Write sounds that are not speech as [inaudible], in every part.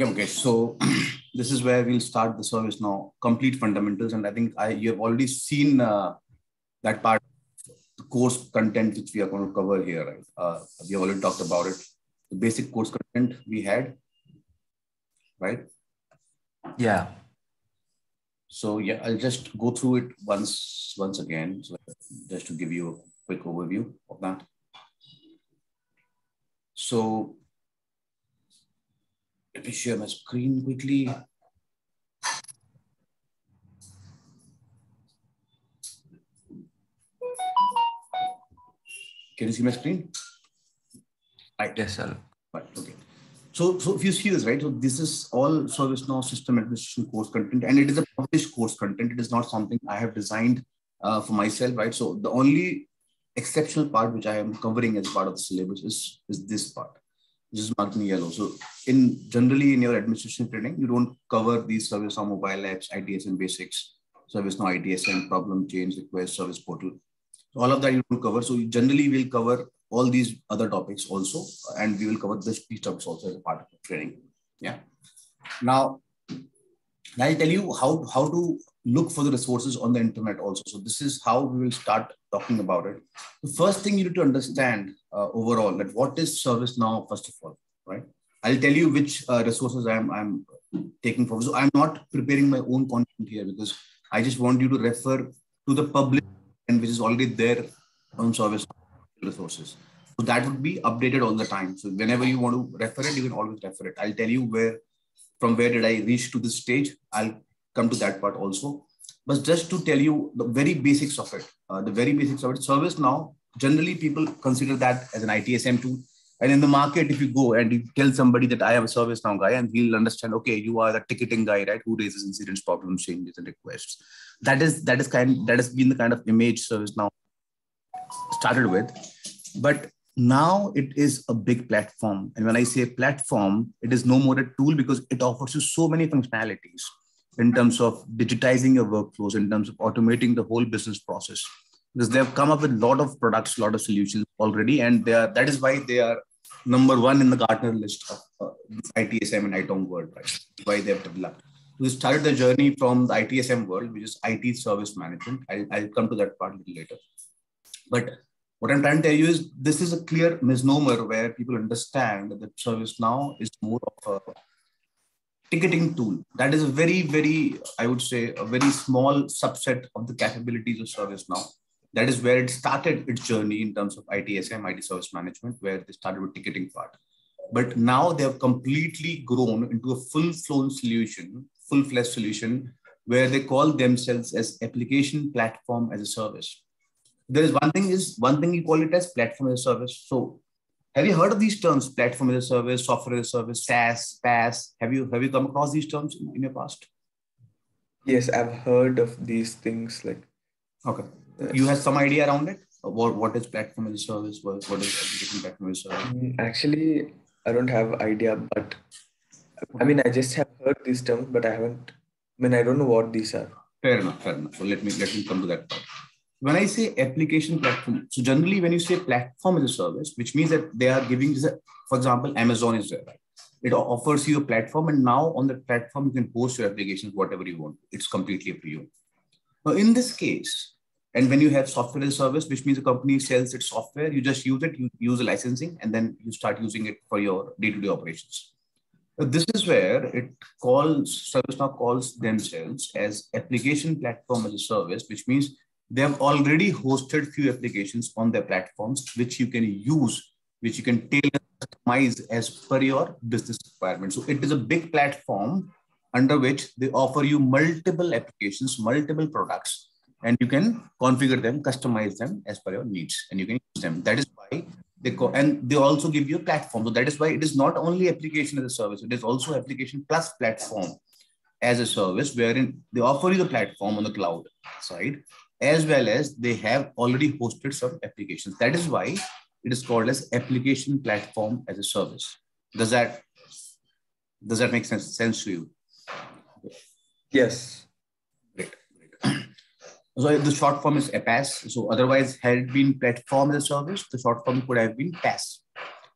Okay, okay. So [clears throat] this is where we'll start the service now, complete fundamentals. And I think I you have already seen uh, that part, the course content which we are going to cover here. Right? Uh, we already talked about it. The basic course content we had, right? Yeah. So yeah, I'll just go through it once once again, so just to give you a quick overview of that. So let me share my screen quickly. Can you see my screen? Right. Yes, sir. Right. Okay. So, so if you see this, right? So this is all ServiceNow system administration course content, and it is a published course content. It is not something I have designed uh, for myself, right? So the only exceptional part which I am covering as part of the syllabus is, is this part, which is marked in yellow. So in generally in your administration training, you don't cover these ServiceNow mobile apps, ITSM basics, ServiceNow ITSM, problem change, request, service portal. So all of that you don't cover. So generally we'll cover all these other topics also, and we will cover this, these topics also as a part of the training. Yeah. Now, I'll tell you how, how to look for the resources on the internet also. So this is how we will start talking about it. The first thing you need to understand uh, overall that what is ServiceNow first of all, right? I'll tell you which uh, resources I'm, I'm taking from. So I'm not preparing my own content here because I just want you to refer to the public and which is already there on service resources. So that would be updated all the time. So whenever you want to refer it, you can always refer it. I'll tell you where, from where did I reach to this stage. I'll come to that part also. But just to tell you the very basics of it, uh, the very basics of it, service now, generally people consider that as an ITSM tool. And in the market, if you go and you tell somebody that I have a service now guy, and he'll understand, okay, you are the ticketing guy, right? Who raises incidents, problems, changes, and requests. That is that is kind that has been the kind of image service now started with. But now it is a big platform. And when I say platform, it is no more a tool because it offers you so many functionalities in terms of digitizing your workflows, in terms of automating the whole business process. Because they have come up with a lot of products, a lot of solutions already, and they are that is why they are number one in the Gartner list of uh, ITSM and ITOM world, right? Why they have developed. We started the journey from the ITSM world, which is IT service management. I'll, I'll come to that part a little later. But what I'm trying to tell you is this is a clear misnomer where people understand that the service now is more of a ticketing tool. That is a very, very, I would say, a very small subset of the capabilities of service now. That is where it started its journey in terms of ITSM, IT service management, where they started with ticketing part. But now they have completely grown into a full-flown solution, full-fledged solution, where they call themselves as application platform as a service there is one thing is one thing you call it as platform as a service. So have you heard of these terms, platform as a service, software as a service, SaaS, PaaS? Have you have you come across these terms in, in your past? Yes, I've heard of these things. Like, okay, yes. you have some idea around it. What what is platform as a service? What, what is application platform as a service? Mm, actually, I don't have idea, but I mean, I just have heard these terms, but I haven't. I mean, I don't know what these are. Fair enough. Fair enough. So let me let me come to that part when I say application platform, so generally when you say platform as a service, which means that they are giving, for example, Amazon is there? It offers you a platform, and now on the platform you can post your applications whatever you want. It's completely up to you. Now, in this case, and when you have software as a service, which means a company sells its software, you just use it, you use the licensing, and then you start using it for your day-to-day operations. this is where it calls ServiceNow calls themselves as application platform as a service, which means they have already hosted few applications on their platforms, which you can use, which you can tailor customize as per your business requirements. So it is a big platform under which they offer you multiple applications, multiple products, and you can configure them, customize them as per your needs, and you can use them. That is why they go, and they also give you a platform. So that is why it is not only application as a service; it is also application plus platform as a service, wherein they offer you the platform on the cloud side, as well as they have already hosted some applications. That is why it is called as application platform as a service. Does that does that make sense, sense to you? Yes. Great. Great. So the short form is PaaS. So otherwise, had it been platform as a service, the short form could have been PaaS.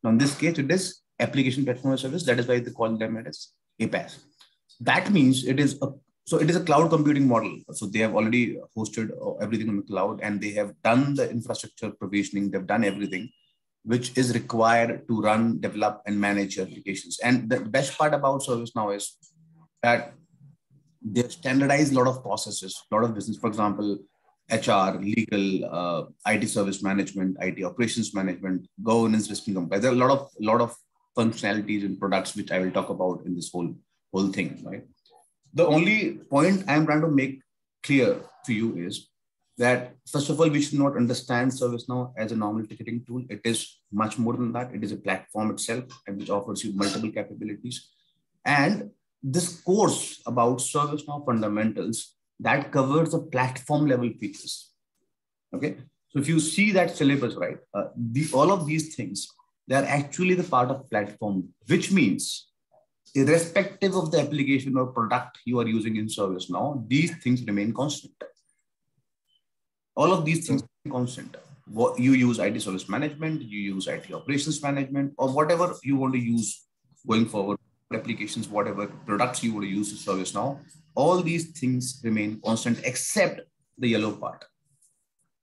Now in this case, it is application platform as a service. That is why they call them as APaaS. That means it is a so it is a cloud computing model. So they have already hosted everything on the cloud and they have done the infrastructure provisioning. They've done everything which is required to run, develop, and manage your applications. And the best part about ServiceNow is that they standardize a lot of processes, a lot of business. For example, HR, legal, uh, IT service management, IT operations management, governance, risk and compliance. There are a lot of lot of functionalities and products which I will talk about in this whole whole thing. Right. The only point I'm trying to make clear to you is that first of all, we should not understand ServiceNow as a normal ticketing tool. It is much more than that. It is a platform itself, and which offers you multiple capabilities. And this course about ServiceNow fundamentals that covers the platform level features. Okay, so if you see that syllabus, right, uh, the, all of these things they are actually the part of platform, which means irrespective of the application or product you are using in service now, these things remain constant. All of these things constant. What you use IT service management, you use IT operations management, or whatever you want to use going forward, applications, whatever products you want to use to service now, all these things remain constant except the yellow part.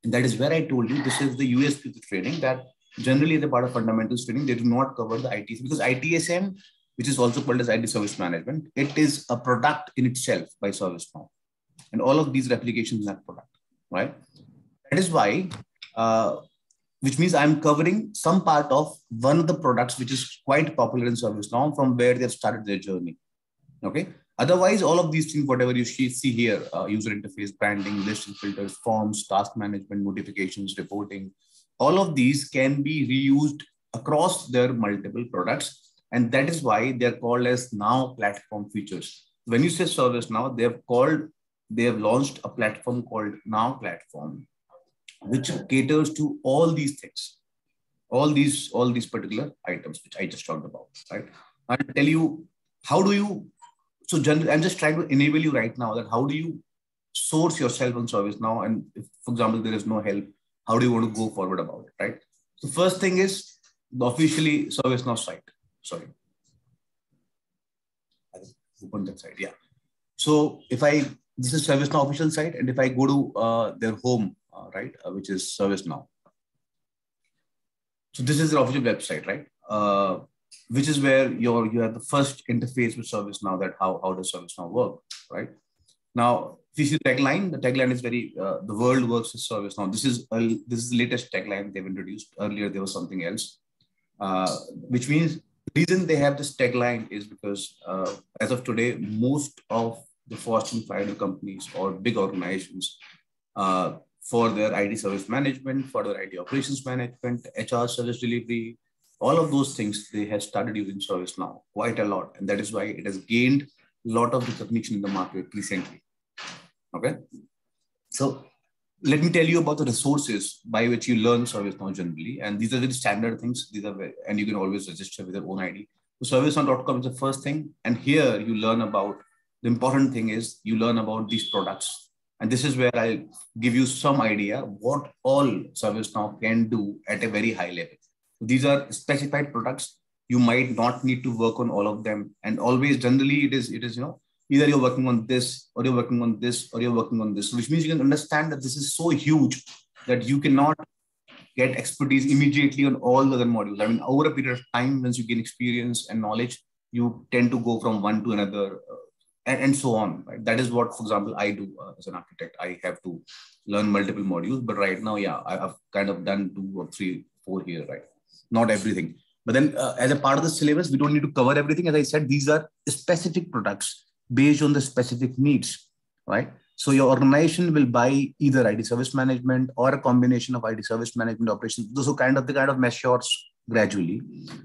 And that is where I told you this is the USP the training that generally the part of fundamentals training, they do not cover the IT because ITSM, which is also called as IT service management, it is a product in itself by ServiceNow. And all of these replications that product, right? That is why, uh, which means I'm covering some part of one of the products which is quite popular in ServiceNow from where they've started their journey. Okay. Otherwise, all of these things, whatever you see here, uh, user interface, branding, list and filters, forms, task management, notifications, reporting, all of these can be reused across their multiple products. And that is why they're called as now platform features. When you say service now, they have called, they have launched a platform called Now Platform which caters to all these things, all these all these particular items which I just talked about. Right? I'll tell you how do you. So generally, I'm just trying to enable you right now that how do you source yourself on service now? and if, for example, there is no help, how do you want to go forward about it? Right. So first thing is the officially ServiceNow site. Sorry. Open that site. Yeah. So if I this is ServiceNow official site, and if I go to uh, their home uh, right, uh, which is ServiceNow. So this is the official website, right? Uh, which is where your you have the first interface with ServiceNow that how, how does ServiceNow work, right? Now, if you see the tagline, the tagline is very uh, the world works with ServiceNow. This is uh, this is the latest tagline they've introduced. Earlier there was something else, uh, which means reason they have this tagline is because as of today, most of the Fortune 500 companies or big organizations uh, for their IT service management, for their IT operations management, HR service delivery, all of those things they have started using ServiceNow quite a lot. And that is why it has gained a lot of recognition in the market recently. Okay. So let me tell you about the resources by which you learn ServiceNow generally. And these are very standard things. These are very, and you can always register with your own ID. So ServiceNow.com is the first thing. And here you learn about the important thing is you learn about these products and this is where I'll give you some idea what all ServiceNow can do at a very high level. These are specified products. You might not need to work on all of them. And always generally it is, it is, you know, either you're working on this or you're working on this or you're working on this, which means you can understand that this is so huge that you cannot get expertise immediately on all the other modules. I mean, over a period of time, once you gain experience and knowledge, you tend to go from one to another uh, and, and so on. Right? That is what, for example, I do uh, as an architect. I have to learn multiple modules, but right now, yeah, I've kind of done two or three, four here, right? Not everything. But then, uh, as a part of the syllabus, we don't need to cover everything. As I said, these are specific products based on the specific needs, right? So your organization will buy either IT service management or a combination of IT service management operations. Those are kind of the kind of measures gradually.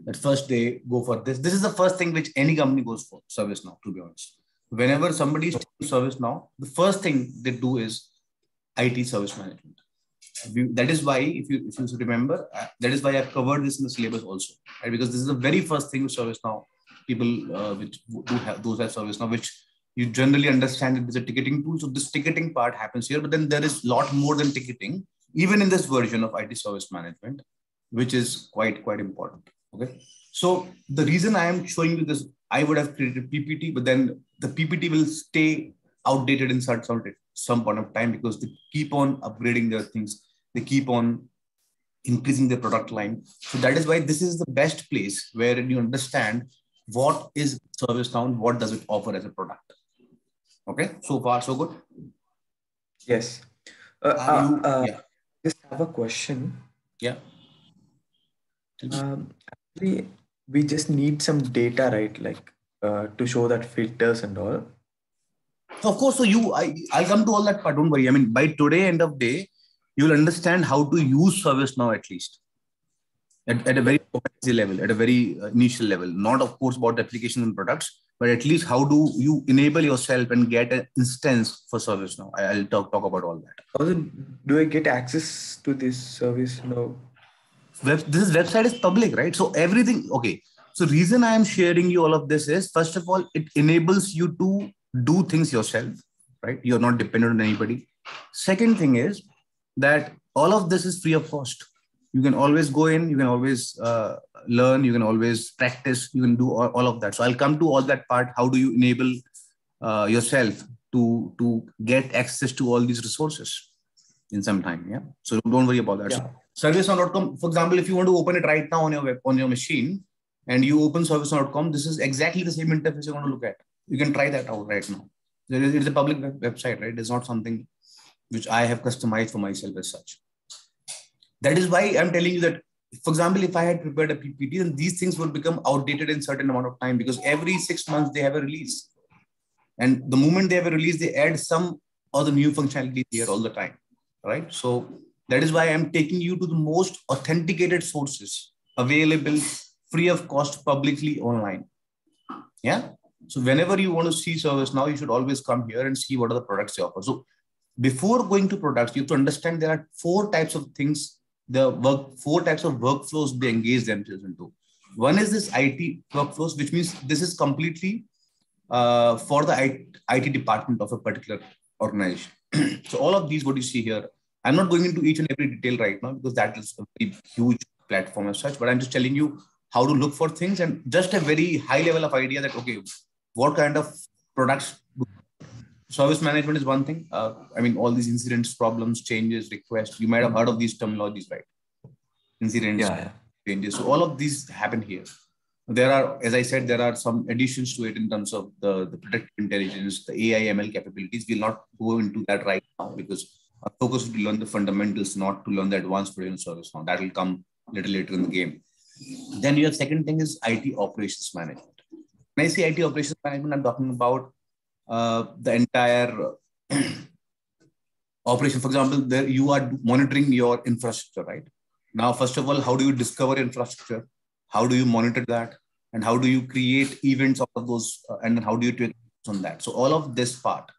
At first, they go for this. This is the first thing which any company goes for. Service now, to be honest whenever somebody is service now, the first thing they do is IT service management. That is why, if you if you remember, uh, that is why I've covered this in the syllabus also, right? Because this is the very first thing with service now. People uh, which do have those have service now, which you generally understand it is a ticketing tool. So this ticketing part happens here, but then there is a lot more than ticketing, even in this version of IT service management, which is quite quite important. Okay. So the reason I am showing you this I would have created PPT, but then the PPT will stay outdated in some, some point of time because they keep on upgrading their things. They keep on increasing the product line. So that is why this is the best place where you understand what is ServiceNow, what does it offer as a product. Okay, so far so good. Yes. Uh, uh, you, uh, yeah. Just have a question. Yeah. Um, actually, we just need some data, right? Like uh, to show that filters and all. So of course, so you, I, I'll come to all that part. Don't worry. I mean, by today end of day, you'll understand how to use ServiceNow at least at, at a very level, at a very uh, initial level. Not of course about applications and products, but at least how do you enable yourself and get an instance for service now? I, will talk talk about all that. How do I get access to this service now? Web, this website is public, right? So everything. Okay. So reason I am sharing you all of this is first of all, it enables you to do things yourself, right? You're not dependent on anybody. Second thing is that all of this is free of cost. You can always go in, you can always uh, learn, you can always practice, you can do all, all, of that. So I'll come to all that part. How do you enable uh, yourself to, to get access to all these resources in some time? Yeah. So don't worry about that. Yeah. So ServiceNow.com, for example, if you want to open it right now on your web, on your machine and you open ServiceNow.com, this is exactly the same interface you're going to look at. You can try that out right now. There is, it's a public website, right? It's not something which I have customized for myself as such. That is why I'm telling you that, for example, if I had prepared a PPT, then these things would become outdated in certain amount of time because every six months they have a release. And the moment they have a release, they add some other new functionality here all the time. Right. So that is why I'm taking you to the most authenticated sources available free of cost publicly online. Yeah. So whenever you want to see service now, you should always come here and see what are the products they offer. So before going to products, you have to understand there are four types of things, the work, four types of workflows they engage themselves into. One is this IT workflows, which means this is completely uh, for the IT department of a particular organization. [clears throat] so all of these, what you see here, I'm not going into each and every detail right now because that is a very huge platform as such, but I'm just telling you how to look for things and just a very high level of idea that, okay, what kind of products service management is one thing. Uh, I mean, all these incidents, problems, changes, requests. You might have heard of these terminologies, right? Incidents, yeah, yeah. changes. So all of these happen here. There are, as I said, there are some additions to it in terms of the, the predictive intelligence, the AI ML capabilities. We'll not go into that right now because our focus is to learn the fundamentals, not to learn the advanced version service now. That will come a little later in the game. Then you have second thing is IT operations management. When I say IT operations management, I'm talking about the entire [clears throat] operation. For example, there you are monitoring your infrastructure, right? Now, first of all, how do you discover infrastructure? How do you monitor that? And how do you create events out of those? Uh, and how do you take on that? So all of this part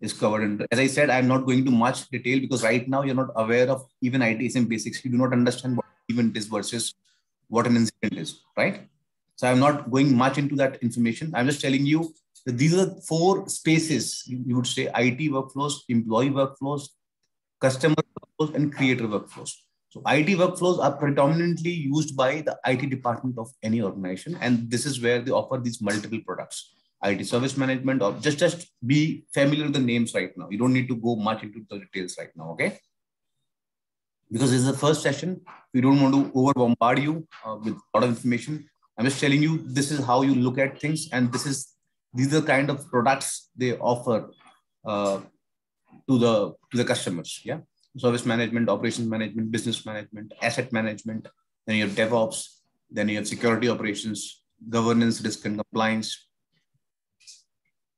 is covered. And as I said, I'm not going to much detail because right now you're not aware of even ITSM basics. You do not understand what event is versus what an incident is, right? So I'm not going much into that information. I'm just telling you these are four spaces you would say IT workflows, employee workflows, customer workflows, and creator workflows. So IT workflows are predominantly used by the IT department of any organization. And this is where they offer these multiple products. IT service management, or just, just be familiar with the names right now. You don't need to go much into the details right now, okay? Because this is the first session. We don't want to over bombard you uh, with a lot of information. I'm just telling you this is how you look at things, and this is these are the kind of products they offer uh, to the to the customers. Yeah, service management, operations management, business management, asset management. Then you have DevOps. Then you have security operations, governance, risk and compliance.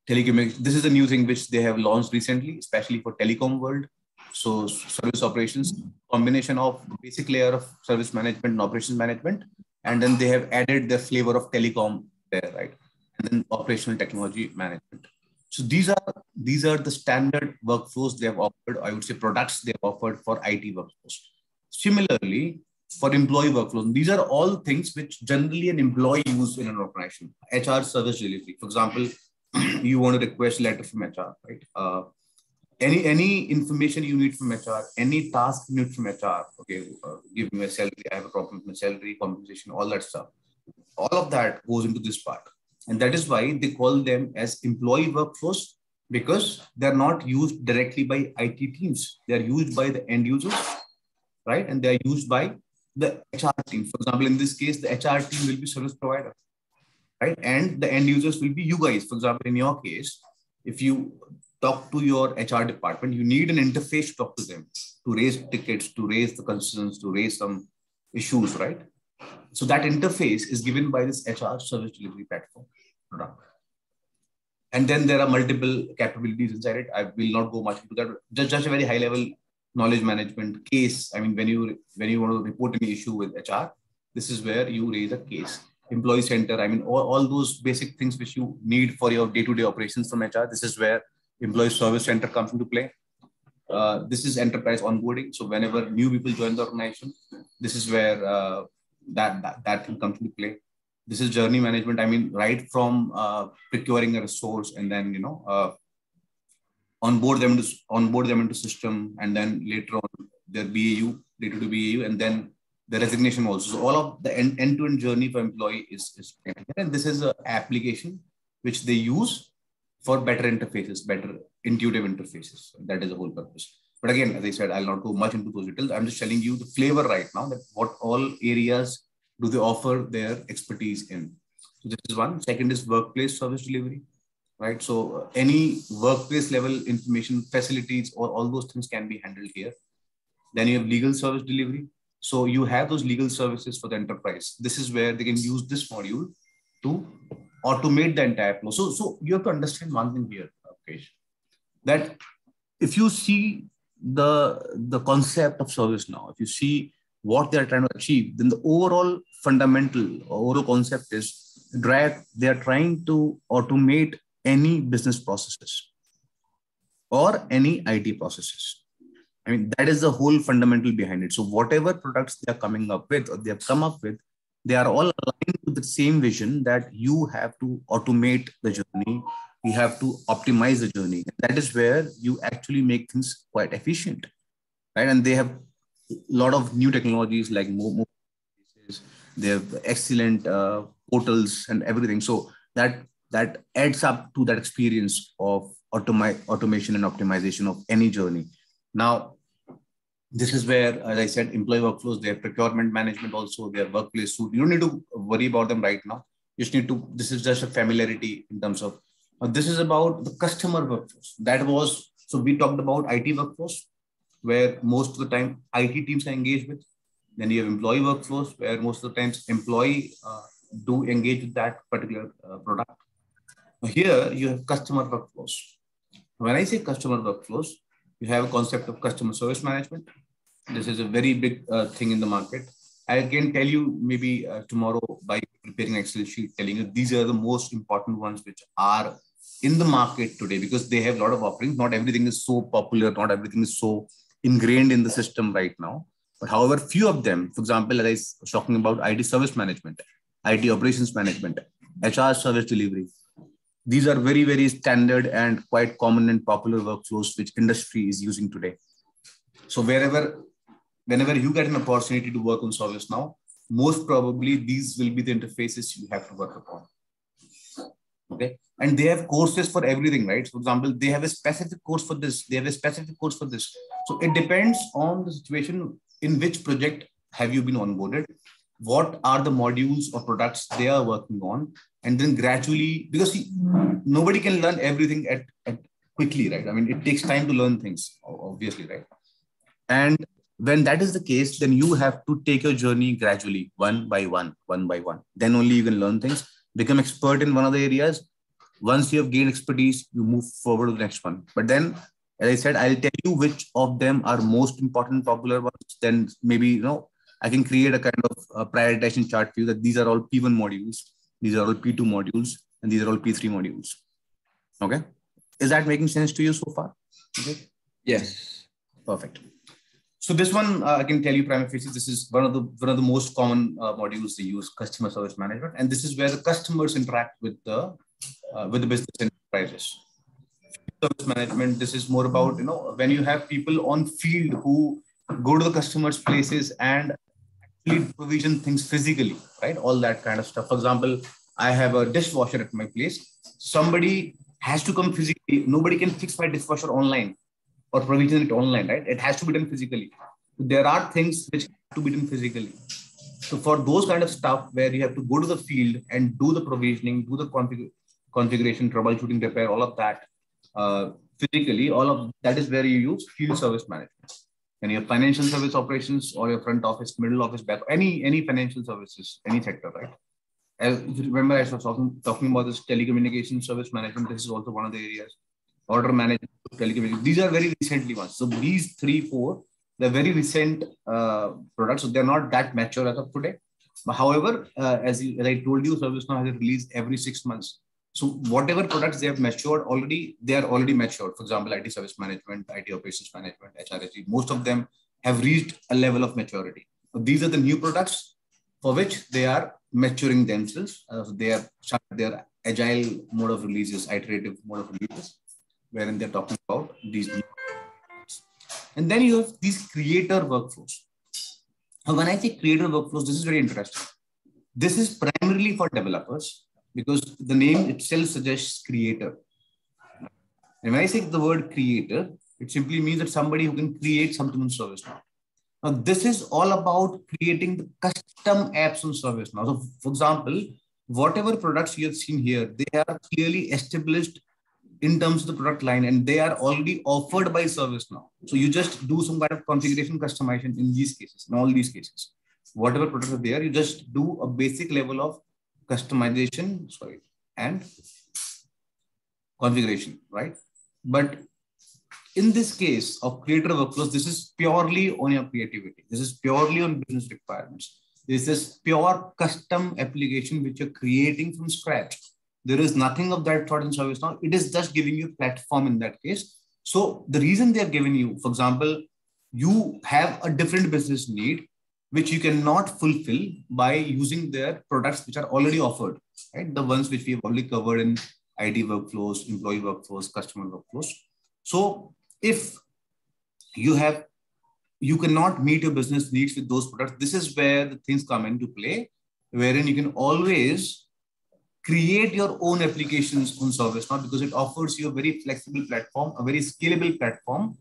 Telecom. This is a new thing which they have launched recently, especially for telecom world. So service operations, combination of basic layer of service management and operations management and then they have added the flavor of telecom there, right? Then operational technology management. So these are these are the standard workflows they have offered. I would say products they have offered for IT workflows. Similarly, for employee workflows, these are all things which generally an employee use in an organization. HR service delivery, for example, [clears throat] you want to request letter from HR, right? Uh, any any information you need from HR, any task you need from HR, okay, uh, give me a salary, I have a problem with my salary, compensation, all that stuff. All of that goes into this part. And that is why they call them as employee workforce because they're not used directly by IT teams. They're used by the end users, right? And they're used by the HR team. For example, in this case, the HR team will be service provider, right? And the end users will be you guys. For example, in your case, if you talk to your HR department, you need an interface to talk to them, to raise tickets, to raise the concerns, to raise some issues, right? So that interface is given by this HR service delivery platform product. And then there are multiple capabilities inside it. I will not go much into that. Just, just a very high level knowledge management case. I mean, when you when you want to report any issue with HR, this is where you raise a case. Employee center. I mean, all, all those basic things which you need for your day-to-day operations from HR. This is where employee service center comes into play. Uh, this is enterprise onboarding. So whenever new people join the organization, this is where uh, that, that that can come into play. This is journey management. I mean, right from uh, procuring a resource and then you know uh, onboard them to onboard them into system, and then later on their BAU, day to BAU, and then the resignation also. So all of the end, end-to-end journey for employee is, is and this is an application which they use for better interfaces, better intuitive interfaces. That is the whole purpose. But again, as I said, I'll not go much into those details. I'm just telling you the flavor right now that what all areas do they offer their expertise in. So this is one. Second is workplace service delivery, right? So uh, any workplace level information facilities or all those things can be handled here. Then you have legal service delivery. So you have those legal services for the enterprise. This is where they can use this module to automate the entire flow. So, so you have to understand one thing here, okay, that if you see the, the concept of service now, if you see what they're trying to achieve, then the overall fundamental uh, overall concept is drag, they're trying to automate any business processes or any IT processes. I mean, that is the whole fundamental behind it. So whatever products they are coming up with or they have come up with, they are all aligned to the same vision that you have to automate the journey you have to optimize the journey that is where you actually make things quite efficient right and they have a lot of new technologies like more, they have excellent uh, portals and everything so that that adds up to that experience of automi- automation and optimization of any journey now this is where, as I said, employee workflows, their procurement management also, their workplace suite. You don't need to worry about them right now. You just need to, this is just a familiarity in terms of, this is about the customer workflows. That was, so we talked about IT workflows, where most of the time IT teams are engaged with. Then you have employee workflows, where most of the times employee uh, do engage with that particular uh, product. Here you have customer workflows. When I say customer workflows, you have a concept of customer service management, this is a very big uh, thing in the market. I can tell you maybe uh, tomorrow by preparing Excel sheet, telling you these are the most important ones which are in the market today because they have a lot of offerings. Not everything is so popular, not everything is so ingrained in the system right now. But however, few of them, for example, as I was talking about IT service management, IT operations management, HR service delivery, these are very, very standard and quite common and popular workflows which industry is using today. So wherever whenever you get an opportunity to work on service now, most probably these will be the interfaces you have to work upon. Okay. And they have courses for everything, right? For example, they have a specific course for this, they have a specific course for this. So it depends on the situation in which project have you been onboarded, what are the modules or products they are working on, and then gradually, because see, nobody can learn everything at, at quickly, right? I mean, it takes time to learn things, obviously, right? And when that is the case, then you have to take your journey gradually, one by one, one by one. Then only you can learn things, become expert in one of the areas. Once you have gained expertise, you move forward to the next one. But then, as I said, I'll tell you which of them are most important, popular ones. Then maybe, you know, I can create a kind of a prioritization chart for you that these are all P1 modules, these are all P2 modules, and these are all P3 modules. Okay. Is that making sense to you so far? Okay. Yes. Perfect. So this one, uh, I can tell you prima facie, this is one of the one of the most common uh, modules they use, customer service management, and this is where the customers interact with the uh, with the business enterprises. Service management. This is more about you know when you have people on field who go to the customers' places and actually provision things physically, right? All that kind of stuff. For example, I have a dishwasher at my place. Somebody has to come physically. Nobody can fix my dishwasher online or provision it online, right? It has to be done physically. There are things which have to be done physically. So for those kind of stuff where you have to go to the field and do the provisioning, do the config- configuration, troubleshooting, repair, all of that uh, physically, all of that is where you use field service management. And your financial service operations or your front office, middle office, back, any any financial services, any sector, right? As, remember, I was talking talking about this telecommunication service management. This is also one of the areas. Order management, telecommunication. These are very recently ones. So these three, four they're very recent uh, products, so they're not that mature as of today. But however, uh, as, you, as I told you, ServiceNow has a release every six months. So whatever products they have matured already, they are already matured. For example, IT service management, IT operations management, HRSD, most of them have reached a level of maturity. So these are the new products for which they are maturing themselves. Uh, they are their agile mode of releases, iterative mode of releases, wherein they're talking about these new and then you have these creator workflows. Now, when I say creator workflows, this is very interesting. This is primarily for developers because the name itself suggests creator. And when I say the word creator, it simply means that somebody who can create something on ServiceNow. Now, this is all about creating the custom apps on ServiceNow. So, for example, whatever products you have seen here, they are clearly established in terms of the product line and they are already offered by ServiceNow. So you just do some kind of configuration customization in these cases, in all these cases. Whatever products are there, you just do a basic level of customization, sorry, and configuration, right? But in this case of creator workflows, this is purely on your creativity. This is purely on business requirements. This is pure custom application which you're creating from scratch there is nothing of that sort in ServiceNow. It is just giving you platform in that case. So the reason they are giving you, for example, you have a different business need which you cannot fulfill by using their products which are already offered, right? The ones which we have already covered in IT workflows, employee workflows, customer workflows. So if you have, you cannot meet your business needs with those products, this is where the things come into play, wherein you can always create your own applications on ServiceNow because it offers you a very flexible platform, a very scalable platform,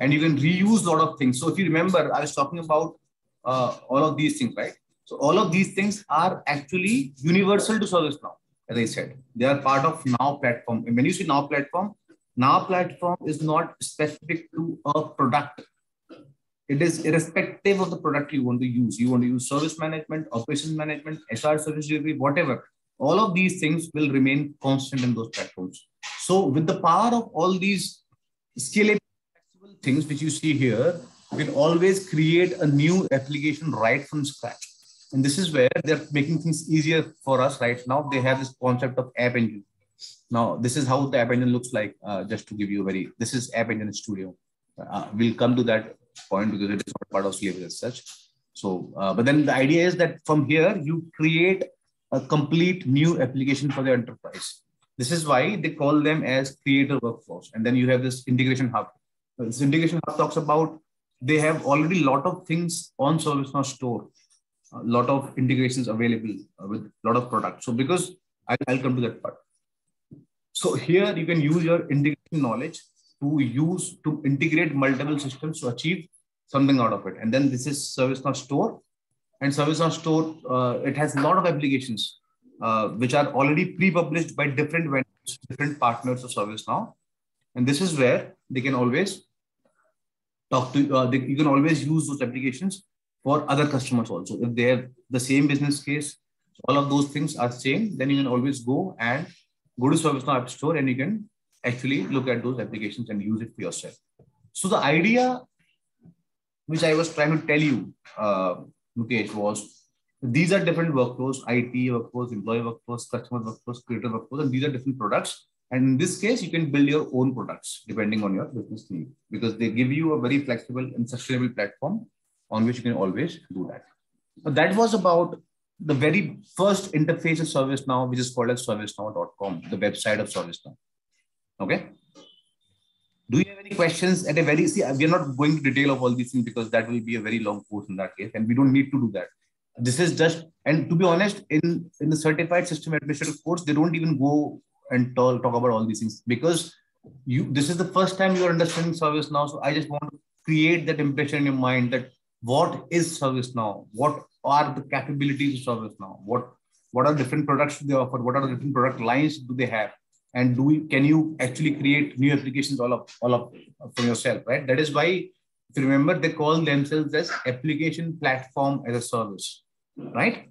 and you can reuse a lot of things. So if you remember, I was talking about uh, all of these things, right? So all of these things are actually universal to ServiceNow, as I said. They are part of Now platform. And when you see Now platform, Now platform is not specific to a product. It is irrespective of the product you want to use. You want to use service management, operations management, HR service delivery, whatever all of these things will remain constant in those platforms. So with the power of all these scalable things which you see here, you can always create a new application right from scratch. And this is where they're making things easier for us right now. They have this concept of App Engine. Now, this is how the App Engine looks like, uh, just to give you a very, this is App Engine Studio. Uh, we'll come to that point because it is not part of Slaver as such. So, uh, but then the idea is that from here, you create a complete new application for the enterprise. This is why they call them as creator workflows. And then you have this integration hub. This integration hub talks about they have already a lot of things on ServiceNow store, a lot of integrations available with a lot of products. So because I'll, I'll come to that part. So here you can use your integration knowledge to use to integrate multiple systems to achieve something out of it. And then this is ServiceNow store and ServiceNow Store, uh, it has a lot of applications uh, which are already pre-published by different vendors, different partners of ServiceNow. And this is where they can always talk to, uh, they, you can always use those applications for other customers also. If they have the same business case, all of those things are same, then you can always go and go to ServiceNow App Store and you can actually look at those applications and use it for yourself. So the idea which I was trying to tell you uh, Mukesh, was these are different workflows, IT workflows, employee workflows, customer workflows, creator workflows, and these are different products. And in this case, you can build your own products depending on your business need because they give you a very flexible and sustainable platform on which you can always do that. So that was about the very first interface of ServiceNow, which is called as servicenow.com, the website of ServiceNow. Okay. Do you have any questions at a very, see, we are not going to detail of all these things because that will be a very long course in that case, and we don't need to do that. this is just and to be honest in in the certified system administrator course they don't even go and talk, talk about all these things. Because you this is the first time you're understanding service now so i just want to create that impression in your mind that what is service now? What are the capabilities of service now? What what are different products they offer? What are the different product lines do they have? And do we, can you actually create new applications all of all of for yourself right? That is why if you remember they call themselves as application platform as a service right?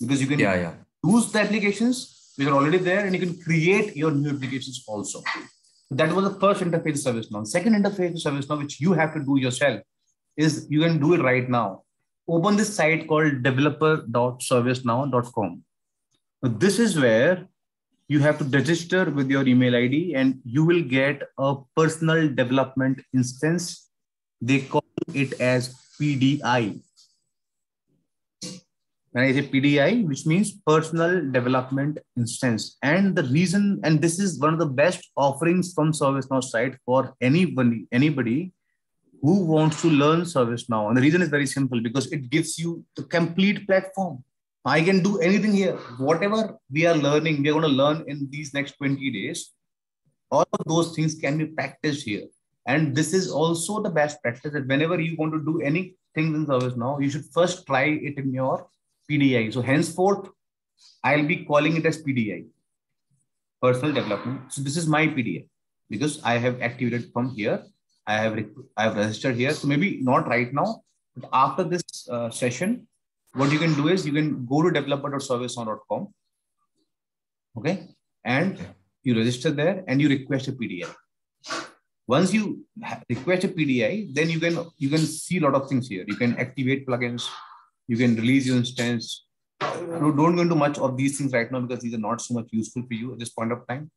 Because you can yeah yeah. use the applications which are already there and you can create your new applications also. That was the first interface service now. Second interface service now which you have to do yourself is you can do it right now. Open this site called developer.servicenow.com this is where you have to register with your email id and you will get a personal development instance. They call it as pdi when I say PDI, which means personal development instance. And the reason, and this is one of the best offerings from ServiceNow side for anybody, anybody who wants to learn ServiceNow. And the reason is very simple because it gives you the complete platform. I can do anything here. Whatever we are learning, we are going to learn in these next 20 days. All of those things can be practiced here. And this is also the best practice that whenever you want to do anything in ServiceNow, you should first try it in your PDI. So henceforth, I'll be calling it as PDI, personal development. So this is my PDI because I have activated from here. I have I have registered here. So maybe not right now, but after this uh, session, what you can do is you can go to developer.servicenow.com. Okay, and you register there and you request a PDI. Once you request a PDI, then you can you can see a lot of things here. You can activate plugins you can release your instance. Don't go into much of these things right now because these are not so much useful for you at this point of time.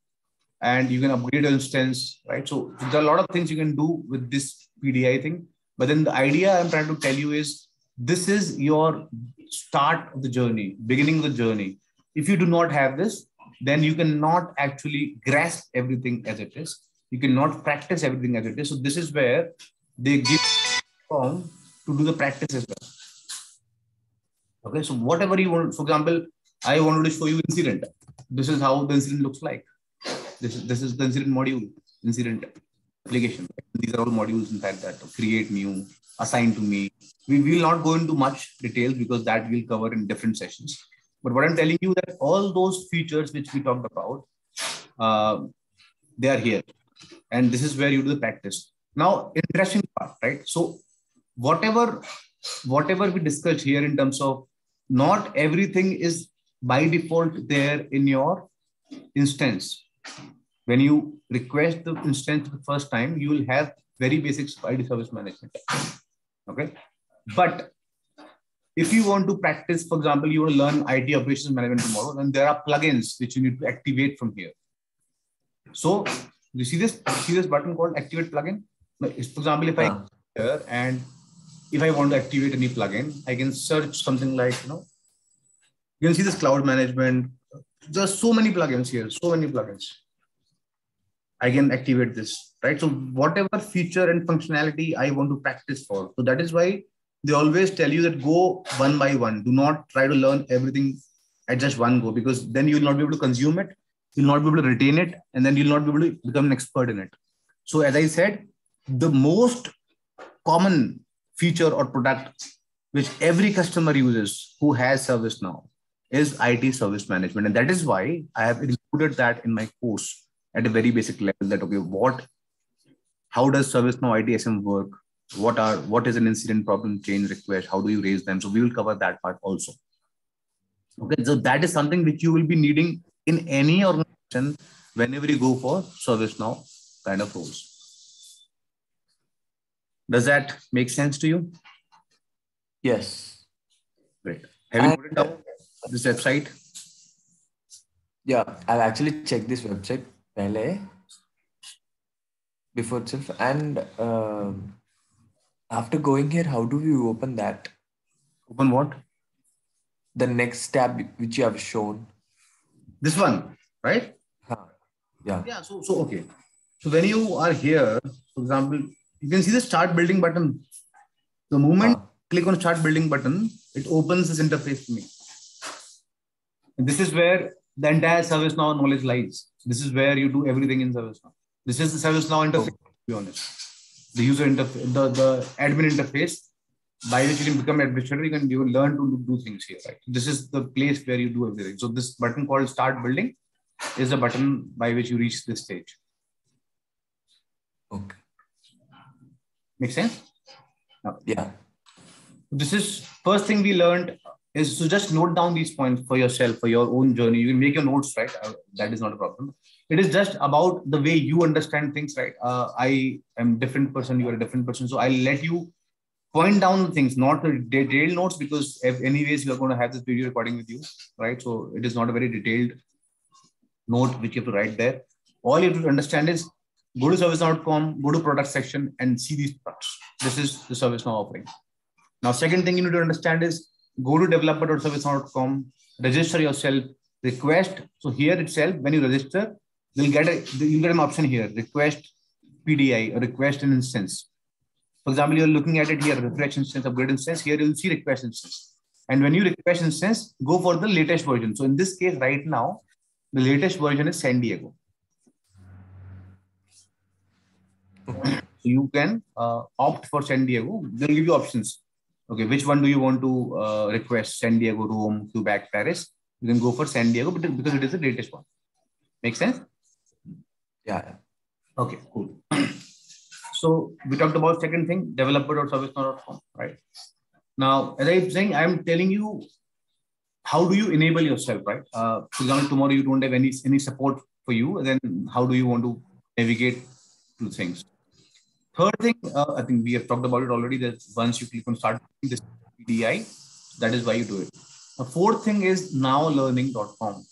And you can upgrade your instance, right? So there are a lot of things you can do with this PDI thing. But then the idea I'm trying to tell you is this is your start of the journey, beginning of the journey. If you do not have this, then you cannot actually grasp everything as it is. You cannot practice everything as it is. So this is where they give to do the practice as well. Okay, so whatever you want, for example, I wanted to show you incident. This is how the incident looks like. This is this is the incident module, incident application. These are all modules inside that create new, assign to me. We will not go into much details because that we'll cover in different sessions. But what I'm telling you that all those features which we talked about, uh, they are here, and this is where you do the practice. Now, interesting part, right? So, whatever whatever we discussed here in terms of not everything is by default there in your instance. When you request the instance the first time, you will have very basic IT service management. Okay. But if you want to practice, for example, you want to learn IT operations management tomorrow, then there are plugins which you need to activate from here. So you see this, see this button called activate plugin? For example, if I here and if I want to activate any plugin, I can search something like, you know, you can see this cloud management. There's so many plugins here, so many plugins. I can activate this, right? So whatever feature and functionality I want to practice for. So that is why they always tell you that go one by one. Do not try to learn everything at just one go because then you will not be able to consume it. You'll not be able to retain it, and then you'll not be able to become an expert in it. So as I said, the most common feature or product which every customer uses who has ServiceNow is IT service management. And that is why I have included that in my course at a very basic level that, okay, what, how does ServiceNow ITSM work? What are, what is an incident problem change request? How do you raise them? So we will cover that part also. Okay, so that is something which you will be needing in any organization whenever you go for ServiceNow kind of roles. Does that make sense to you? Yes. Great. Have you put it down this website? Yeah, I've actually checked this website pehle before itself. And uh, after going here, how do we open that? Open what? The next tab which you have shown. This one, right? Huh. Yeah. Yeah. So, so okay. So when you are here, for example, you can see the start building button. The moment ah. click on start building button, it opens this interface for me. And this is where the entire ServiceNow knowledge lies. This is where you do everything in ServiceNow. This is the ServiceNow interface, to be honest. The user interface, the, the admin interface by which you can become administrator, you can you will learn to do things here, right? This is the place where you do everything. So this button called start building is the button by which you reach this stage. Okay. Make sense? Yeah. This is first thing we learned is to just note down these points for yourself for your own journey. You can make your notes, right? Uh, that is not a problem. It is just about the way you understand things, right? Uh, I am different person. You are a different person. So I'll let you point down things, not the detailed notes, because if anyways you are going to have this video recording with you, right? So it is not a very detailed note which you have to write there. All you have to understand is go to servicenow.com, go to product section and see these products. This is the ServiceNow offering. Now, second thing you need to understand is go to developer.servicenow.com, register yourself, request. So here itself, when you register, you'll get a you'll get an option here, request PDI or request an instance. For example, you're looking at it here, refresh instance, upgrade instance. Here you'll see request instance. And when you request instance, go for the latest version. So in this case, right now, the latest version is San Diego. So you can uh, opt for San Diego. They'll give you options. Okay, which one do you want to uh, request? San Diego, Rome, Quebec, Paris. You can go for San Diego, but because it is the latest one. Make sense? Yeah. Okay, cool. [clears throat] So we talked about second thing, developer or developer.servicenow.com, right? Now, as I'm saying, I'm telling you how do you enable yourself, right? Uh, for example, tomorrow you don't have any any support for you, then how do you want to navigate to things? Third thing, uh, I think we have talked about it already. That once you click on start this PDI, that is why you do it. The fourth thing is nowlearning.com.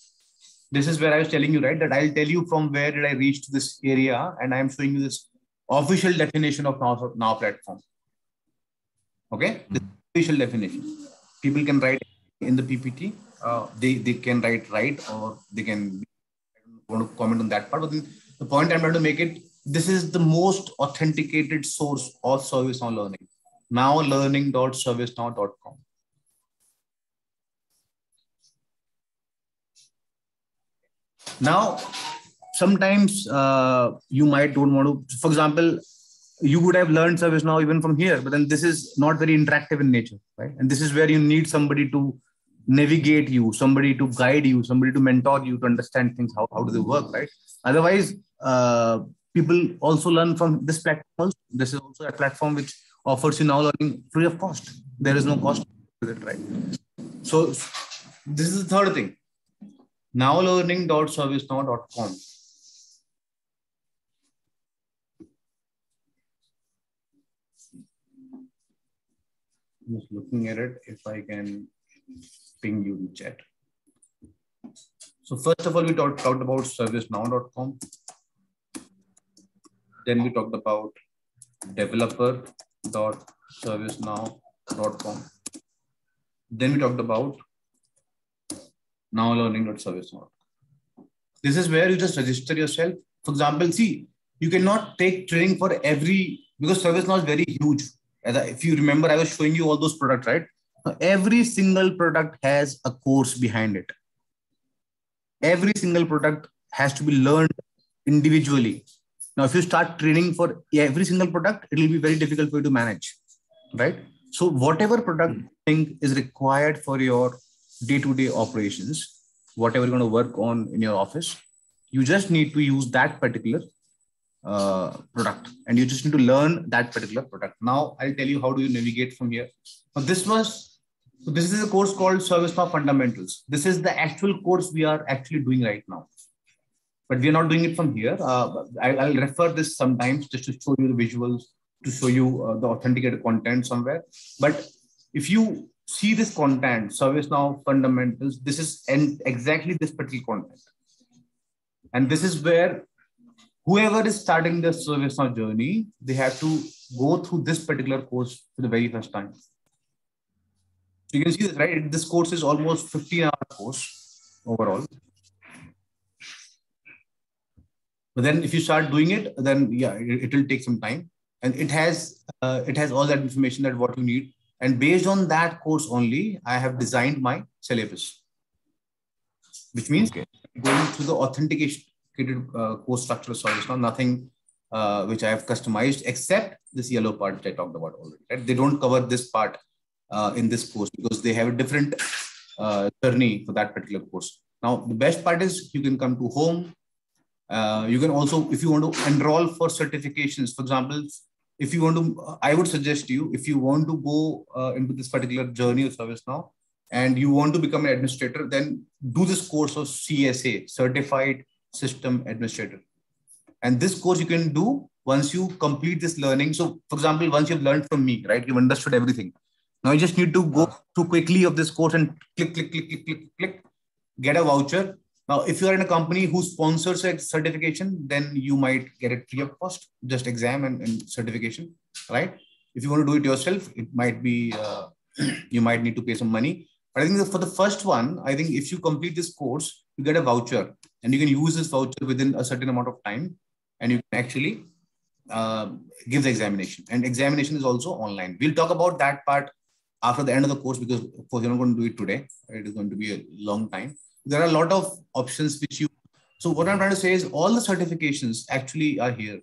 This is where I was telling you, right? That I'll tell you from where did I reach this area, and I'm showing you this official definition of now, now platform. Okay, the official definition. People can write in the PPT. Uh, they they can write right or they can want to comment on that part. But the point I'm trying to make it this is the most authenticated source of ServiceNow learning. Now learning.servicenow.com. Now, sometimes uh, you might don't want to, for example, you would have learned ServiceNow even from here, but then this is not very interactive in nature, right? And this is where you need somebody to navigate you, somebody to guide you, somebody to mentor you to understand things, how, how do they work, right? Otherwise, uh, people also learn from this platform. This is also a platform which offers you now learning free of cost. There is no cost with it, right? So this is the third thing. Now Nowlearning.servicenow.com. Just looking at it, if I can ping you in chat. So first of all, we talked, talked about servicenow.com. Then we talked about developer.servicenow.com. Then we talked about now nowlearning.servicenow. This is where you just register yourself. For example, see, you cannot take training for every, because ServiceNow is very huge. As I, if you remember, I was showing you all those products, right? Every single product has a course behind it. Every single product has to be learned individually. Now, if you start training for every single product, it will be very difficult for you to manage, right? So, whatever product thing is required for your day-to-day operations, whatever you're going to work on in your office, you just need to use that particular uh, product, and you just need to learn that particular product. Now, I'll tell you how do you navigate from here. Now, this was so this is a course called Service ServiceNow Fundamentals. This is the actual course we are actually doing right now but we're not doing it from here. Uh, I, will refer this sometimes just to show you the visuals, to show you uh, the authenticated content somewhere. But if you see this content, ServiceNow fundamentals, this is and exactly this particular content. And this is where whoever is starting the ServiceNow journey, they have to go through this particular course for the very first time. So you can see this, right? This course is almost 15 hour course overall. But then if you start doing it, then yeah, it, will take some time. And it has uh, it has all that information that what you need And based on that course only, I have designed my syllabus, which means Okay. going through the authentication uh, course structure of ServiceNow, nothing uh, which I have customized except this yellow part which I talked about already. Right? They don't cover this part uh, in this course because they have a different uh, journey for that particular course. Now, the best part is you can come to home. Uh, you can also, if you want to enroll for certifications, for example, if you want to, I would suggest to you, if you want to go uh, into this particular journey of service now, and you want to become an administrator, then do this course of CSA, Certified System Administrator. And this course you can do once you complete this learning. So, for example, once you've learned from me, right, you've understood everything. Now you just need to go through quickly of this course and click, click, click, click, click, click, get a voucher. Now, if you are in a company who sponsors a certification, then you might get it free of cost, just exam and, and certification, right? If you want to do it yourself, it might be, uh, [clears throat] you might need to pay some money. But I think for the first one, I think if you complete this course, you get a voucher and you can use this voucher within a certain amount of time and you can actually uh, give the examination. And examination is also online. We'll talk about that part after the end of the course because of course you're not going to do it today. It is going to be a long time. There are a lot of options which you. So what I'm trying to say is all the certifications actually are here.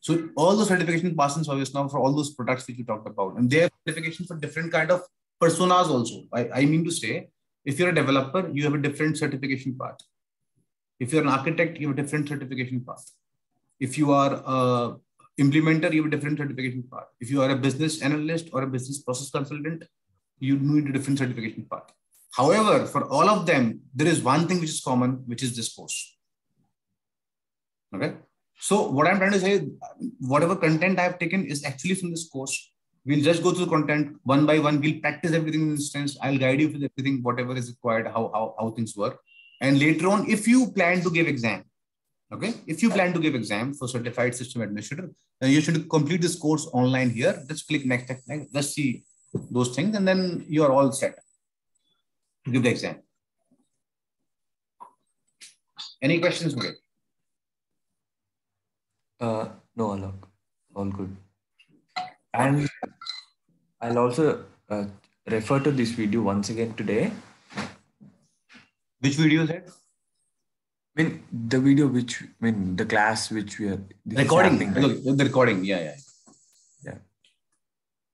So all the certification pass in service now for all those products which you talked about, and they have certification for different kind of personas also. I, I mean to say, if you're a developer, you have a different certification path. If you're an architect, you have a different certification path. If you are a implementer, you have a different certification path. If you are a business analyst or a business process consultant, you need a different certification path. However, for all of them, there is one thing which is common, which is this course. Okay. So what I'm trying to say, whatever content I have taken is actually from this course. We'll just go through content one by one. We'll practice everything in instance. I'll guide you with everything, whatever is required, how, how, how things work. And later on, if you plan to give exam, okay, if you plan to give exam for certified system administrator, then you should complete this course online here. Just click next, next, next. Let's see those things, and then you are all set to give the exam. Any questions, Murray? Uh, no, Alok. All good. And I'll also uh, refer to this video once again today. Which video is it? I mean, the video which, I mean, the class which we are Recording. happening, right? Look, the recording. Yeah. Yeah.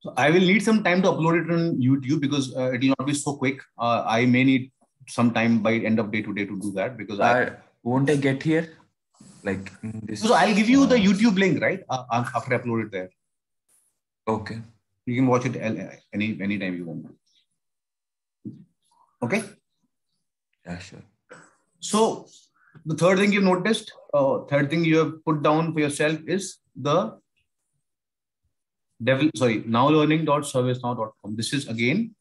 So I will need some time to upload it on YouTube because uh, it will not be so quick. Uh, I may need some time by end of day today to do that because I. Uh, won't I get here? Like this. So I'll give you the uh, YouTube link, right? Uh, after I upload it there, Okay. you can watch it al- any anytime you want. Okay. Yeah, sure. So the third thing you've noticed, uh, third thing you have put down for yourself is the devil. Sorry, nowlearning.servicenow.com. This is again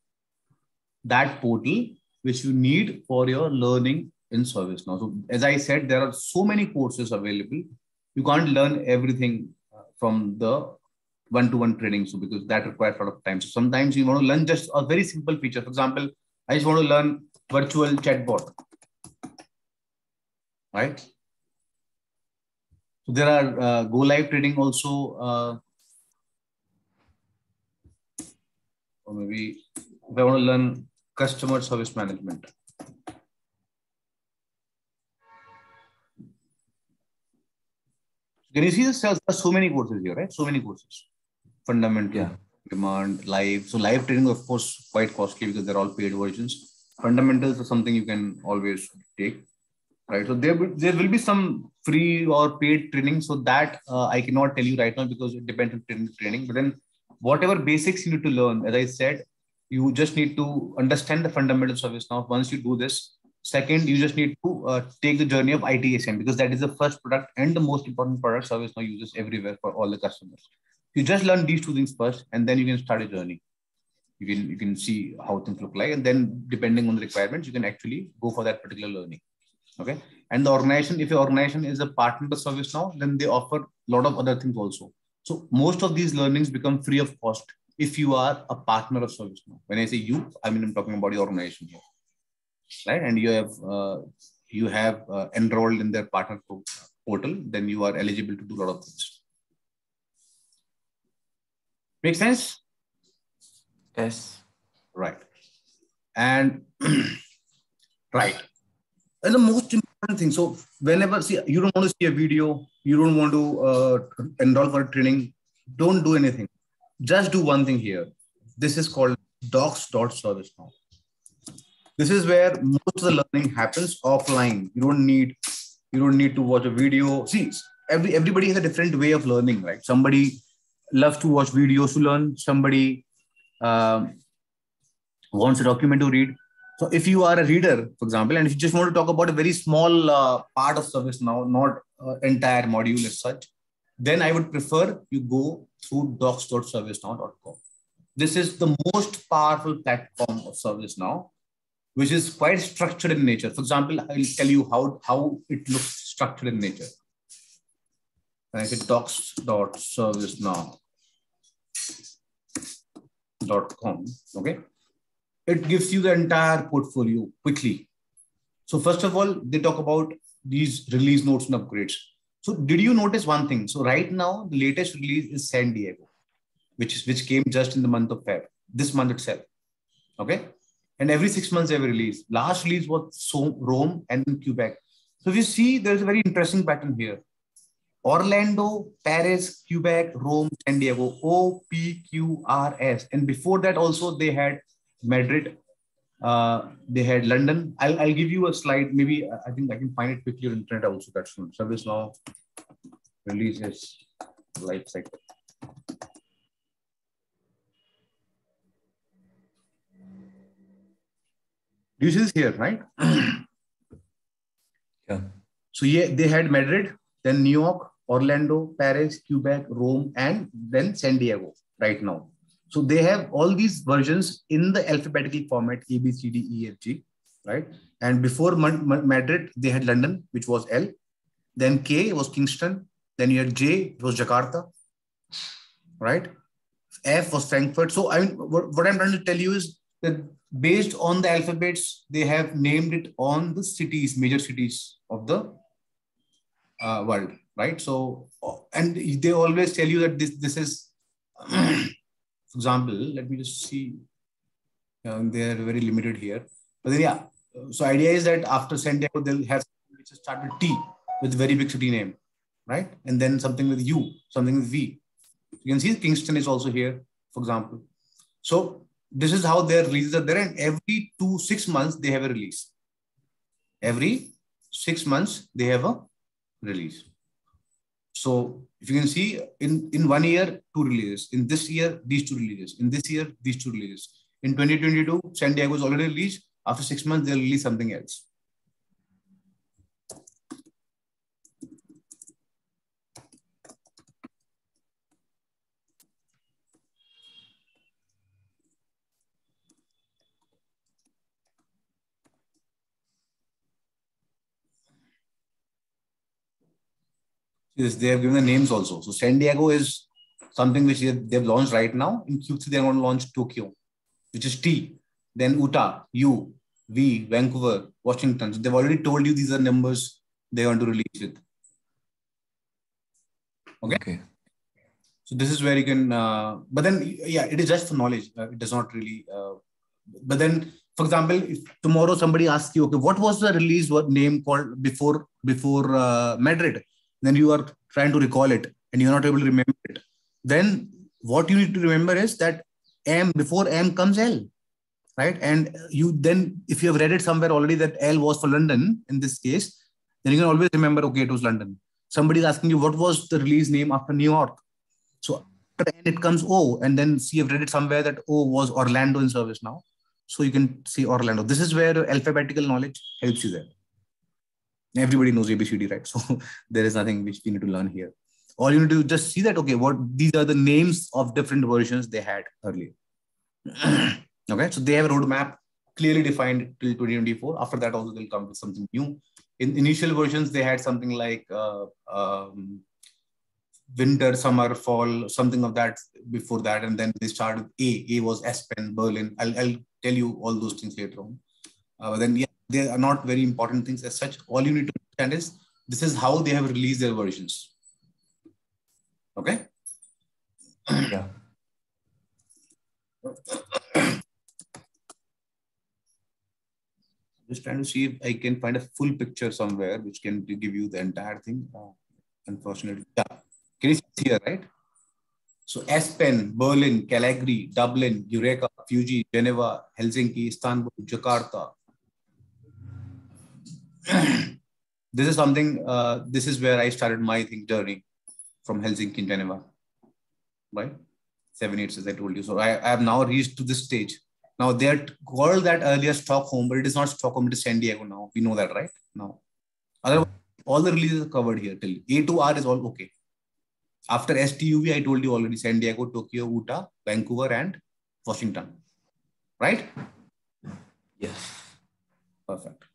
that portal which you need for your learning in ServiceNow. So as I said, there are so many courses available. You can't learn everything uh, from the one-to-one training. So because that requires a lot of time. So sometimes you want to learn just a very simple feature. For example, I just want to learn virtual chatbot. Right? So there are uh, go live training also. Uh, or maybe if I want to learn customer service management. Can you see this? There are so many courses here, right? So many courses. Fundamental, Yeah. demand, live. So live training, of course, quite costly because they're all paid versions. Fundamentals are something you can always take, right? So there there will be some free or paid training. So that uh, I cannot tell you right now because it depends on training. But then whatever basics you need to learn, as I said, you just need to understand the fundamentals of this now. Once you do this, second, you just need to uh, take the journey of ITSM because that is the first product and the most important product ServiceNow uses everywhere for all the customers. You just learn these two things first, and then you can start a journey. You can you can see how things look like, and then depending on the requirements, you can actually go for that particular learning. Okay. And the organization, if your organization is a partner to ServiceNow, then they offer a lot of other things also. So most of these learnings become free of cost if you are a partner of ServiceNow. When I say you, I mean I'm talking about your organization here, right? And you have uh, you have uh, enrolled in their partner portal, then you are eligible to do a lot of things. Make sense? Yes. Right. And [clears throat] right. And the most important thing. So whenever see you don't want to see a video, you don't want to uh, enroll for training, don't do anything. Just do one thing here. This is called docs.service now. This is where most of the learning happens offline. You don't need you don't need to watch a video. See, every everybody has a different way of learning, right? Somebody loves to watch videos to learn. Somebody um, wants a document to read. So if you are a reader, for example, and if you just want to talk about a very small uh, part of service now, not uh, entire module as such, then I would prefer you go through docs.servicenow.com. This is the most powerful platform of ServiceNow, which is quite structured in nature. For example, I'll tell you how, how it looks structured in nature. When I docs.servicenow.com, okay, it gives you the entire portfolio quickly. So first of all, they talk about these release notes and upgrades. So did you notice one thing? So right now, the latest release is San Diego, which is which came just in the month of Feb, this month itself. Okay. And every six months a release. Last release was so Rome and then Quebec. So if you see, there's a very interesting pattern here. Orlando, Paris, Quebec, Rome, San Diego, O P Q R S. And before that, also they had Madrid, uh, they had London. I'll, I'll give you a slide. Maybe I think I can find it quickly on internet also. That's one. Service now releases life cycle. You see this here, right? [clears throat] Yeah. So yeah, they had Madrid, then New York, Orlando, Paris, Quebec, Rome, and then San Diego right now. So they have all these versions in the alphabetical format A, B, C, D, E, F, G, right? And before Madrid, they had London, which was L. Then K was Kingston. Then you had J, it was Jakarta, right? F was Frankfurt. So I mean, what, I'm trying to tell you is that based on the alphabets, they have named it on the cities, major cities of the uh, world, right? So, and they always tell you that this this is [clears throat] for example, let me just see. Um, they are very limited here. But then, yeah. So idea is that after San Diego, they'll have which start with T with very big city name, right? And then something with U, something with V. You can see Kingston is also here, for example. So this is how their releases are there. And every two, six months, they have a release. Every six months, they have a release. So if you can see in, in one year, two releases. In this year, these two releases. In this year, these two releases. In 2022, San Diego is already released. After six months, they'll release something else. Yes, they have given the names also. So San Diego is something which they've launched right now. In Q3, they're going to launch Tokyo, which is T. Then Utah, U, V, Vancouver, Washington. So they've already told you these are numbers they want to release with. Okay. okay. So this is where you can, uh, but then, yeah, it is just for knowledge. Uh, it does not really, uh, but then, for example, if tomorrow somebody asks you, okay, what was the release name called before, before uh, Madrid? Then you are trying to recall it and you're not able to remember it, then what you need to remember is that M before M comes L, right? And you then, if you have read it somewhere already that L was for London in this case, then you can always remember, okay, it was London. Somebody is asking you, what was the release name after New York? So N, it comes O, and then see, you've read it somewhere that O was Orlando in service now. So you can see Orlando. This is where alphabetical knowledge helps you there everybody knows abcd right? [laughs] So there is nothing which we need to learn here. All you need to just see that okay what these are the names of different versions they had earlier. [clears throat] Okay so they have a roadmap clearly defined till 2024 after that also they'll come with something new. In initial versions they had something like uh, um, winter summer fall something of that before that and then they started a. A was aspen berlin. I'll, I'll tell you all those things later on. Uh, then yeah they are not very important things as such. All you need to understand is this is how they have released their versions. Okay. Yeah. Just trying to see if I can find a full picture somewhere which can give you the entire thing. Oh, unfortunately, yeah. Can you see here, right? So Aspen, Berlin, Calgary, Dublin, Eureka, Fuji, Geneva, Helsinki, Istanbul, Jakarta, this is something, uh, this is where I started my thing journey from Helsinki, to Geneva, right? Seven years, as I told you. So I, I have now reached to this stage. Now they called that earlier Stockholm, but it is not Stockholm, it is San Diego now. We know that, right? Now, otherwise, all the releases are covered here till A to R is all okay. After STUV, I told you already San Diego, Tokyo, Utah, Vancouver, and Washington. Right? Yes. Perfect.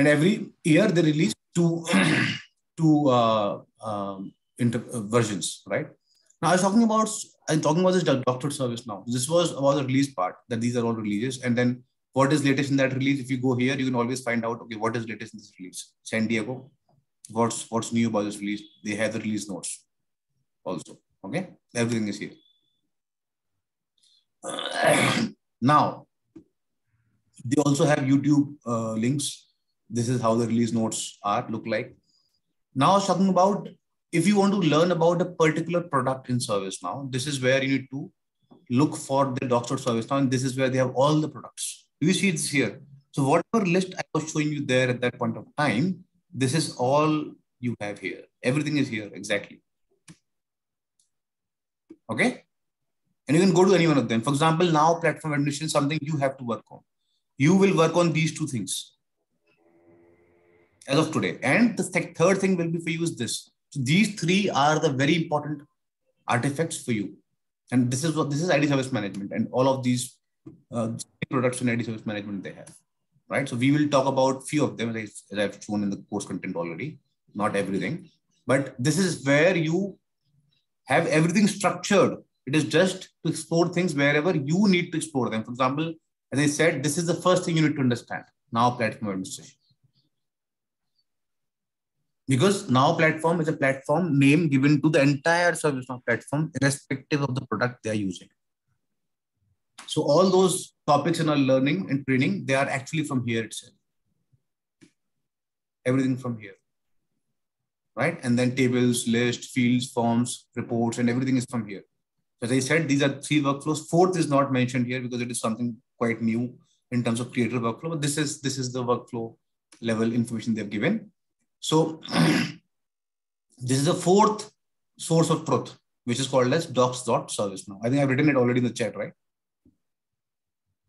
And every year they release two, [clears throat] two uh, um, inter- uh, versions, right? Now I was talking about I'm talking about this doctorate service now. This was about the release part that these are all releases, and then what is latest in that release? If you go here, you can always find out okay what is latest in this release. San Diego, what's what's new about this release. They have the release notes also. Okay, everything is here. [clears throat] now, they also have YouTube uh, links. This is how the release notes are look like. Now, I was talking about if you want to learn about a particular product in ServiceNow, this is where you need to look for the doctor ServiceNow, and this is where they have all the products. Do you see this here? So whatever list I was showing you there at that point of time, this is all you have here. Everything is here exactly. Okay. And you can go to any one of them. For example, now platform administration is something you have to work on. You will work on these two things as of today. And the third thing will be for you is this. So these three are the very important artifacts for you. And this is what this is IT service management and all of these uh, IT service management they have. Right. So we will talk about few of them as, I, have shown in the course content already, not everything. But this is where you have everything structured. It is just to explore things wherever you need to explore them. For example, as I said, this is the first thing you need to understand. Now platform administration because now platform is a platform name given to the entire ServiceNow platform, irrespective of the product they are using. So all those topics in our learning and training, they are actually from here itself. Everything from here, right? And then tables, lists, fields, forms, reports, and everything is from here. As I said, these are three workflows. Fourth is not mentioned here because it is something quite new in terms of creator workflow. But this is this is the workflow level information they've given. So [clears throat] this is the fourth source of truth, which is called as docs.service now. I think I've written it already in the chat, right?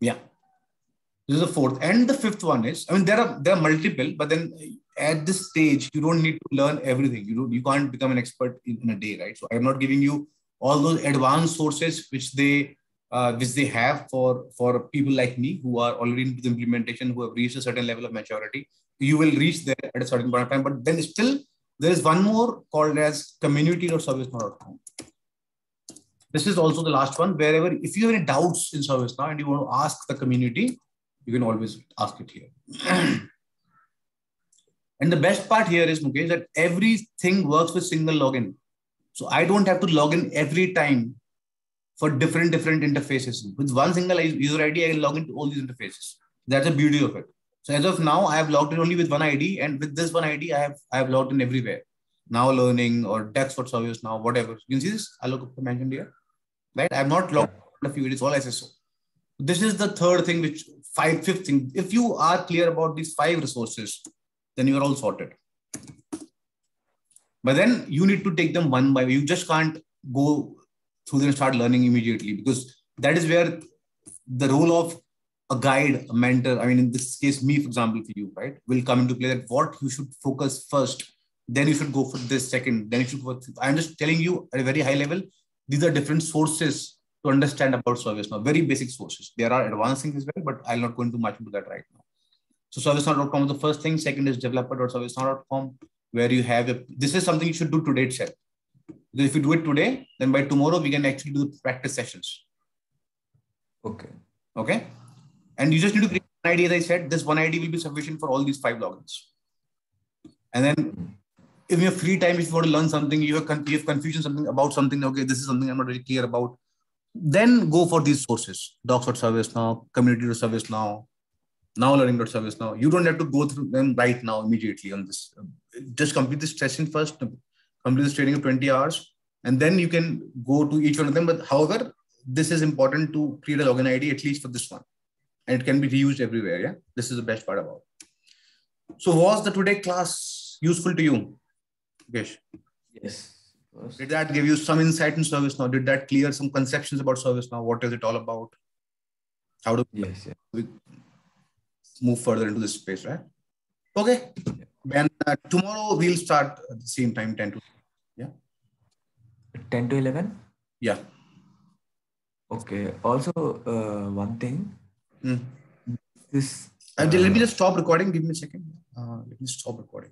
Yeah. This is the fourth. And the fifth one is, I mean, there are there are multiple, but then at this stage, you don't need to learn everything. You don't you can't become an expert in, in a day, right? So I'm not giving you all those advanced sources which they uh, which they have for for people like me who are already into the implementation, who have reached a certain level of maturity you will reach there at a certain point of time. But then still, there is one more called as community or community.servicenow.com. This is also the last one. Wherever, if you have any doubts in ServiceNow and you want to ask the community, you can always ask it here. [clears throat] and the best part here is, Mukesh, that everything works with single login. So I don't have to log in every time for different different interfaces. With one single user ID, I can log into all these interfaces. That's the beauty of it. So as of now, I have logged in only with one ID, and with this one ID, I have I have logged in everywhere. Now learning or Dex for service now, whatever. You can see this. I look mentioned here, right? I'm not logged in a few. It's all SSO. This is the third thing, which five fifth thing. If you are clear about these five resources, then you are all sorted. But then you need to take them one by one. You just can't go through them and start learning immediately because that is where the role of a guide, a mentor, I mean, in this case, me, for example, for you, right, will come into play that what you should focus first, then you should go for this second, then you should go. For, I'm just telling you at a very high level, these are different sources to understand about ServiceNow, very basic sources. There are advanced things as well, but I'll not go into much into that right now. So ServiceNow.com is the first thing. Second is developer.servicenow.com, where you have a, this is something you should do today itself. Because if you do it today, then by tomorrow we can actually do the practice sessions. Okay. Okay. And you just need to create one ID, as I said, this one ID will be sufficient for all these five logins. And then if you have free time, if you want to learn something, you have, you have confusion something about something, okay, this is something I'm not really clear about, then go for these sources, docs or service now, community service now, now learning Service now. You don't have to go through them right now immediately on this. Just complete this session first, complete this training of 20 hours, and then you can go to each one of them. But however, this is important to create a login ID at least for this one. And it can be reused everywhere. Yeah. This is the best part about it. So was the today class useful to you? Gesh? Yes. Did that give you some insight in service now? Did that clear some conceptions about service now? What is it all about? How do yes, yes. we move further into this space, right? Okay. Then uh, tomorrow we'll start at the same time, 10 to yeah. 10 to 11? Yeah. Okay. Also, uh, one thing. Mm. This. Uh, let me just stop recording. Give me a second. Uh, let me stop recording.